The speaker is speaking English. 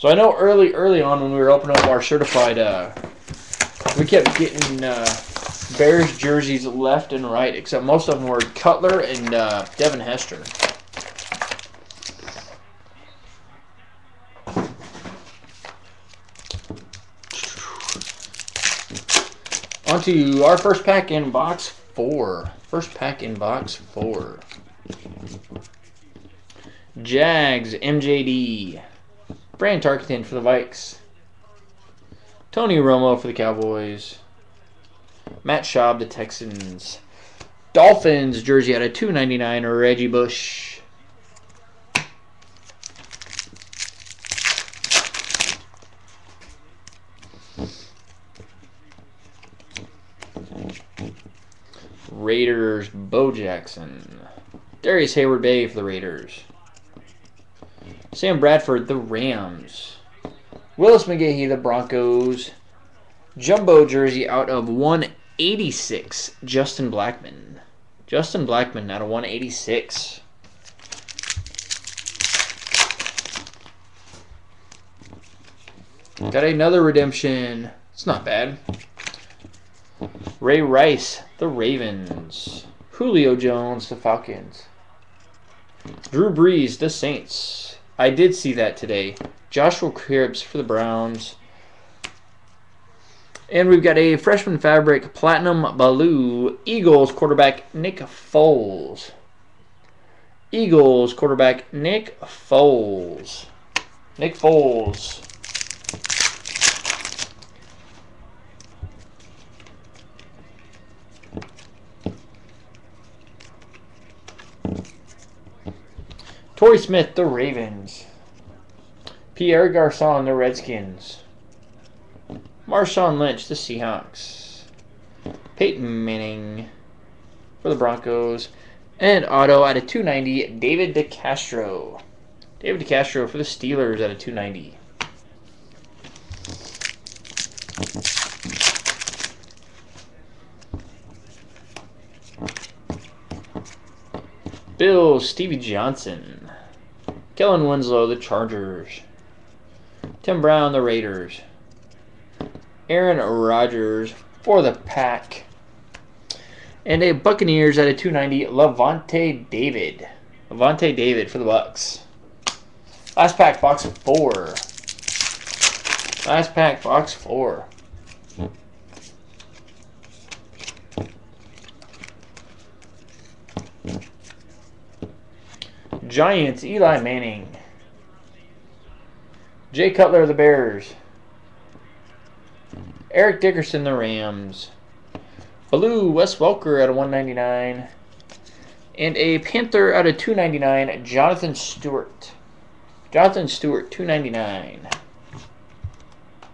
So I know early, early on when we were opening up our certified, uh, we kept getting uh, Bears jerseys left and right, except most of them were Cutler and uh, Devin Hester. On to our first pack in box four. First pack in box four. Jags, MJD. Fran Tarkenton for the Vikes. Tony Romo for the Cowboys. Matt Schaub, the Texans. Dolphins jersey out of 299 Reggie Bush. Raiders, Bo Jackson. Darrius Heyward-Bey for the Raiders. Sam Bradford, the Rams. Willis McGahee, the Broncos. Jumbo jersey out of 186, Justin Blackmon. Justin Blackmon out of 186. Got another redemption. It's not bad. Ray Rice, the Ravens. Julio Jones, the Falcons. Drew Brees, the Saints. I did see that today. Joshua Cribbs for the Browns. And we've got a freshman fabric platinum blue Eagles quarterback Nick Foles. Eagles quarterback Nick Foles. Nick Foles. Torrey Smith, the Ravens. Pierre Garcon, the Redskins. Marshawn Lynch, the Seahawks. Peyton Manning for the Broncos. And auto at a 290, David DeCastro. David DeCastro for the Steelers at a 290. Bill Stevie Johnson. Kellen Winslow, the Chargers. Tim Brown, the Raiders. Aaron Rodgers for the Pack. And a Buccaneers at a 290, Lavonte David. Lavonte David for the Bucs. Last pack, box four. Last pack, box four. Giants, Eli Manning. Jay Cutler, the Bears. Eric Dickerson, the Rams. Blue, Wes Welker out of 199. And a Panther out of 299, Jonathan Stewart. Jonathan Stewart, 299.